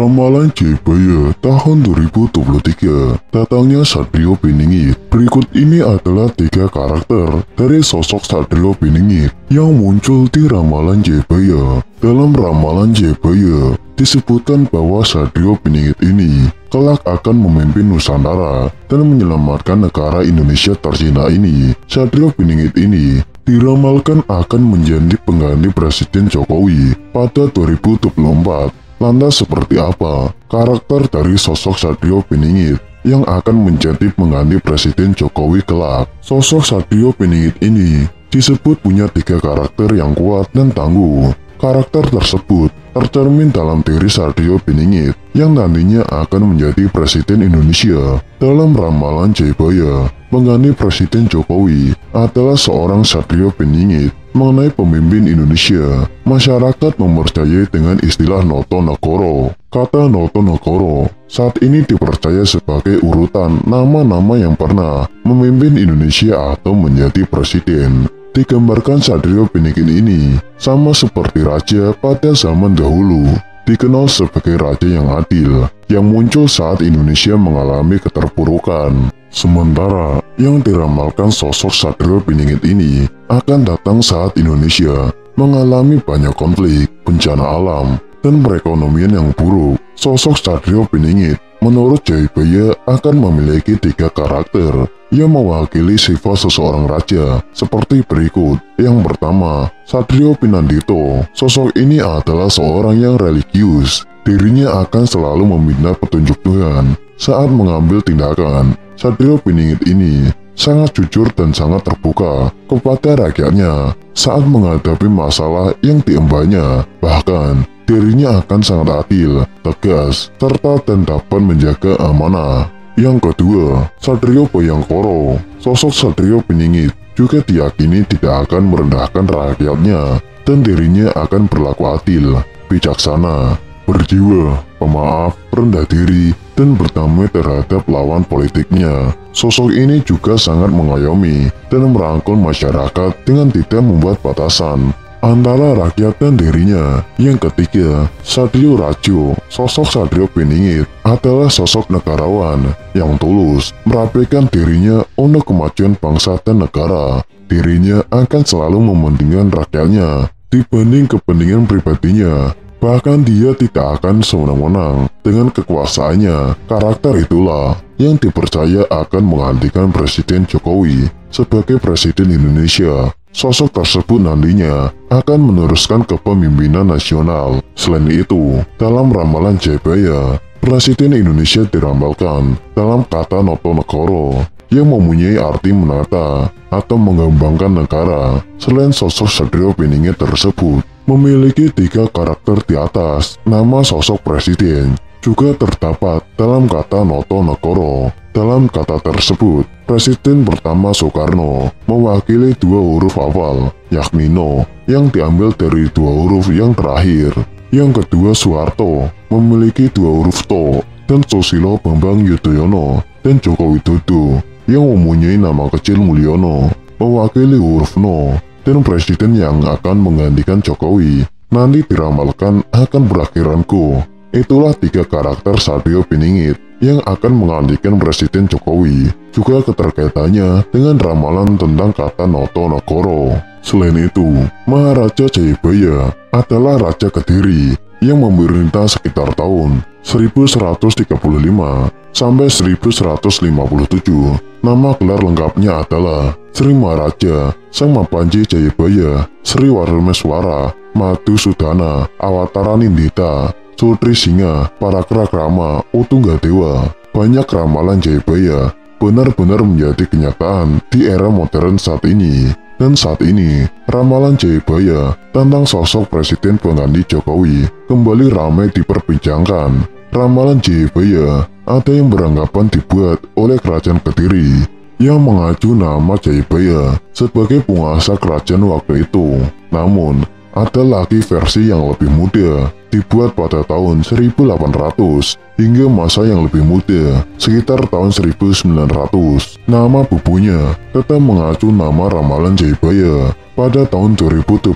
Ramalan Jayabaya tahun 2023 Datangnya Satrio Beningit. Berikut ini adalah tiga karakter dari sosok Satrio Beningit Yang muncul di Ramalan Jayabaya Dalam Ramalan Jayabaya disebutkan bahwa Satrio Beningit ini kelak akan memimpin Nusantara dan menyelamatkan negara Indonesia tercina ini. Satrio Beningit ini diramalkan akan menjadi pengganti Presiden Jokowi pada 2024 Lantas seperti apa karakter dari sosok Satrio Beningit yang akan menjadi pengganti Presiden Jokowi kelak? Sosok Satrio Beningit ini disebut punya tiga karakter yang kuat dan tangguh. Karakter tersebut tercermin dalam diri Satrio Beningit yang nantinya akan menjadi Presiden Indonesia. Dalam ramalan Jayabaya, pengganti Presiden Jokowi adalah seorang Satrio Beningit mengenai pemimpin Indonesia. Masyarakat mempercayai dengan istilah Noto Nagoro. Kata Noto Nagoro saat ini dipercaya sebagai urutan nama-nama yang pernah memimpin Indonesia atau menjadi presiden. Digambarkan Satrio Beningin ini sama seperti raja pada zaman dahulu dikenal sebagai raja yang adil, yang muncul saat Indonesia mengalami keterpurukan. Sementara yang diramalkan sosok Satrio Beningit ini akan datang saat Indonesia mengalami banyak konflik, bencana alam, dan perekonomian yang buruk. Sosok Satrio Beningit menurut Jayabaya akan memiliki tiga karakter yang mewakili sifat seseorang raja seperti berikut. Yang pertama, Satrio Pinandito. Sosok ini adalah seorang yang religius. Dirinya akan selalu meminta petunjuk Tuhan saat mengambil tindakan. Satrio Piningit ini sangat jujur dan sangat terbuka kepada rakyatnya saat menghadapi masalah yang diembannya. Bahkan, dirinya akan sangat adil, tegas, serta dan dapat menjaga amanah. Yang kedua, Satrio Bayangkoro. Sosok Satrio Piningit juga diyakini tidak akan merendahkan rakyatnya dan dirinya akan berlaku adil, bijaksana, berjiwa, pemaaf, rendah diri, dan berdamai terhadap lawan politiknya. Sosok ini juga sangat mengayomi dan merangkul masyarakat dengan tidak membuat batasan antara rakyat dan dirinya. Yang ketiga, Satrio Rajo, sosok Satrio Beningit, adalah sosok negarawan yang tulus, merapikan dirinya untuk kemajuan bangsa dan negara. Dirinya akan selalu mementingkan rakyatnya dibanding kepentingan pribadinya Bahkan dia tidak akan sewenang-wenang dengan kekuasaannya. Karakter itulah yang dipercaya akan menggantikan Presiden Jokowi sebagai Presiden Indonesia. Sosok tersebut nantinya akan meneruskan kepemimpinan nasional. Selain itu, dalam ramalan Jayabaya, Presiden Indonesia diramalkan dalam kata Noto Negoro yang mempunyai arti menata atau mengembangkan negara. Selain sosok Satrio Beningit tersebut, memiliki tiga karakter di atas. Nama sosok presiden juga terdapat dalam kata Noto Negoro. Dalam kata tersebut, Presiden pertama Soekarno mewakili dua huruf awal, yakni No, yang diambil dari dua huruf yang terakhir. Yang kedua Soeharto memiliki dua huruf To, dan Susilo Bambang Yudhoyono dan Joko Widodo yang mempunyai nama kecil Mulyono mewakili huruf No dan presiden yang akan menggantikan Jokowi nanti diramalkan akan berakhiranku. Itulah tiga karakter Satrio Piningit yang akan menggantikan Presiden Jokowi. Juga keterkaitannya dengan ramalan tentang kata Noto Nagoro. Selain itu, Maharaja Jayabaya adalah Raja Kediri yang memerintah sekitar tahun 1135 sampai 1157. Nama gelar lengkapnya adalah Sri Maharaja, Sang Mapanji Jayabaya, Sri Warmeswara, Madu Sudana, Awatara Nindita, Sutri Singa, Parakrakrama, Utungga Dewa. Banyak ramalan Jayabaya benar-benar menjadi kenyataan di era modern saat ini. Dan saat ini, ramalan Jayabaya tentang sosok Presiden pengganti Jokowi kembali ramai diperbincangkan. Ramalan Jayabaya ada yang beranggapan dibuat oleh Kerajaan Kediri yang mengacu nama Jayabaya sebagai penguasa kerajaan waktu itu. Namun, ada lagi versi yang lebih muda, dibuat pada tahun 1800 hingga masa yang lebih muda, sekitar tahun 1900. Nama bubunya tetap mengacu nama ramalan Jayabaya. Pada tahun 2024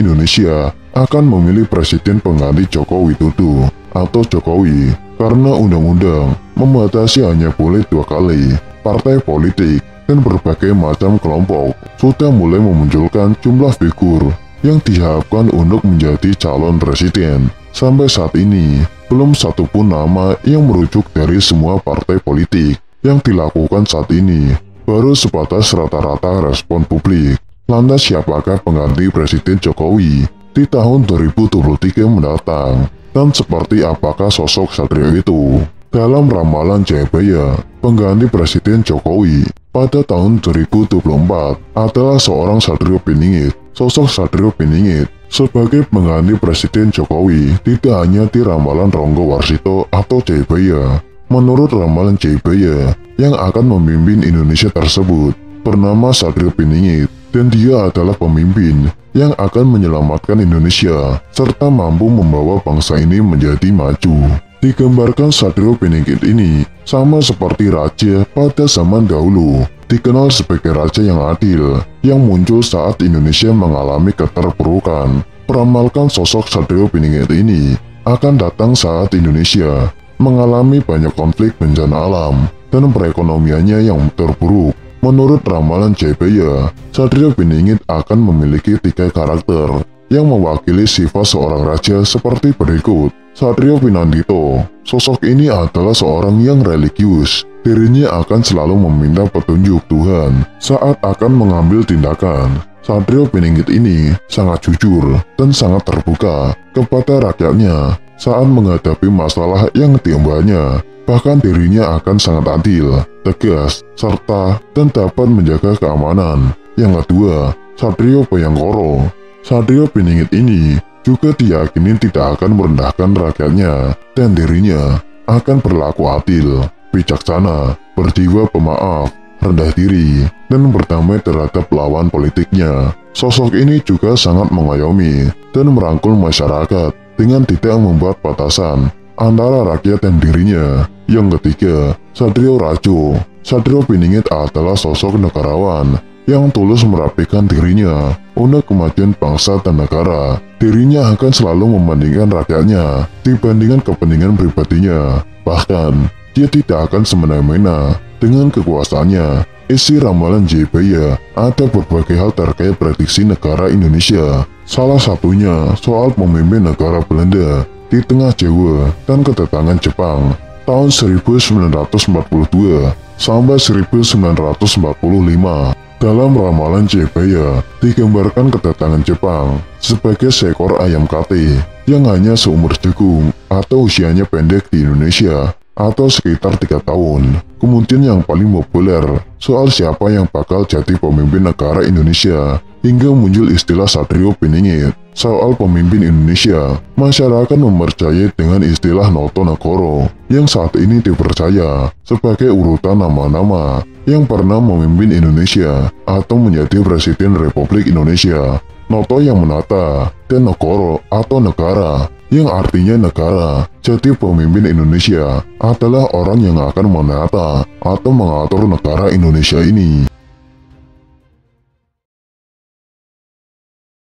Indonesia akan memilih presiden pengganti Joko Widodo atau Jokowi karena undang-undang membatasi hanya boleh dua kali. Partai politik dan berbagai macam kelompok sudah mulai memunculkan jumlah figur yang diharapkan untuk menjadi calon presiden. Sampai saat ini, belum satupun nama yang merujuk dari semua partai politik yang dilakukan saat ini. Baru sebatas rata-rata respon publik. Lantas siapakah pengganti Presiden Jokowi di tahun 2023 mendatang? Dan seperti apakah sosok Satrio itu? Dalam ramalan Jayabaya, pengganti Presiden Jokowi pada tahun 2024 adalah seorang Satrio Piningit. Sosok Satrio Piningit sebagai pengganti Presiden Jokowi tidak hanya di ramalan Ronggo Warsito atau Jayabaya. Menurut ramalan Jayabaya, yang akan memimpin Indonesia tersebut bernama Satrio Piningit dan dia adalah pemimpin yang akan menyelamatkan Indonesia serta mampu membawa bangsa ini menjadi maju. Digambarkan Satrio Piningit ini sama seperti raja pada zaman dahulu, dikenal sebagai raja yang adil, yang muncul saat Indonesia mengalami keterpurukan. Peramalkan sosok Satrio Piningit ini akan datang saat Indonesia mengalami banyak konflik bencana alam dan perekonomiannya yang terpuruk. Menurut ramalan Jayabaya, Satrio Piningit akan memiliki tiga karakter yang mewakili sifat seorang raja seperti berikut. Satrio Pinandito, sosok ini adalah seorang yang religius. Dirinya akan selalu meminta petunjuk Tuhan saat akan mengambil tindakan. Satrio Piningit ini sangat jujur dan sangat terbuka kepada rakyatnya saat menghadapi masalah yang diembannya. Bahkan dirinya akan sangat adil, tegas, serta dan dapat menjaga keamanan. Yang kedua, Satrio Bayangkoro. Satrio Piningit ini juga diyakini tidak akan merendahkan rakyatnya dan dirinya akan berlaku adil, bijaksana, berjiwa pemaaf, rendah diri, dan berdamai terhadap lawan politiknya. Sosok ini juga sangat mengayomi dan merangkul masyarakat dengan tidak membuat batasan antara rakyat dan dirinya. Yang ketiga, Satrio Rajo. Satrio Piningit adalah sosok negarawan yang tulus merapikan dirinya untuk kemajuan bangsa dan negara. Dirinya akan selalu membandingkan rakyatnya dibandingkan kepentingan pribadinya. Bahkan, dia tidak akan semena-mena dengan kekuasaannya. Isi ramalan JBaya ada berbagai hal terkait prediksi negara Indonesia. Salah satunya soal pemimpin negara Belanda di tengah Jawa dan kedatangan Jepang tahun 1942 sampai 1945. Dalam ramalan Jebaya, digambarkan kedatangan Jepang sebagai seekor ayam kate yang hanya seumur jagung atau usianya pendek di Indonesia atau sekitar tiga tahun. Kemudian yang paling populer soal siapa yang bakal jadi pemimpin negara Indonesia hingga muncul istilah Satrio Piningit. Soal pemimpin Indonesia, masyarakat mempercayai dengan istilah Noto Nagoro yang saat ini dipercaya sebagai urutan nama-nama yang pernah memimpin Indonesia atau menjadi Presiden Republik Indonesia. Noto yang menata dan Nagoro atau negara yang artinya negara. Jadi pemimpin Indonesia adalah orang yang akan menata atau mengatur negara Indonesia ini.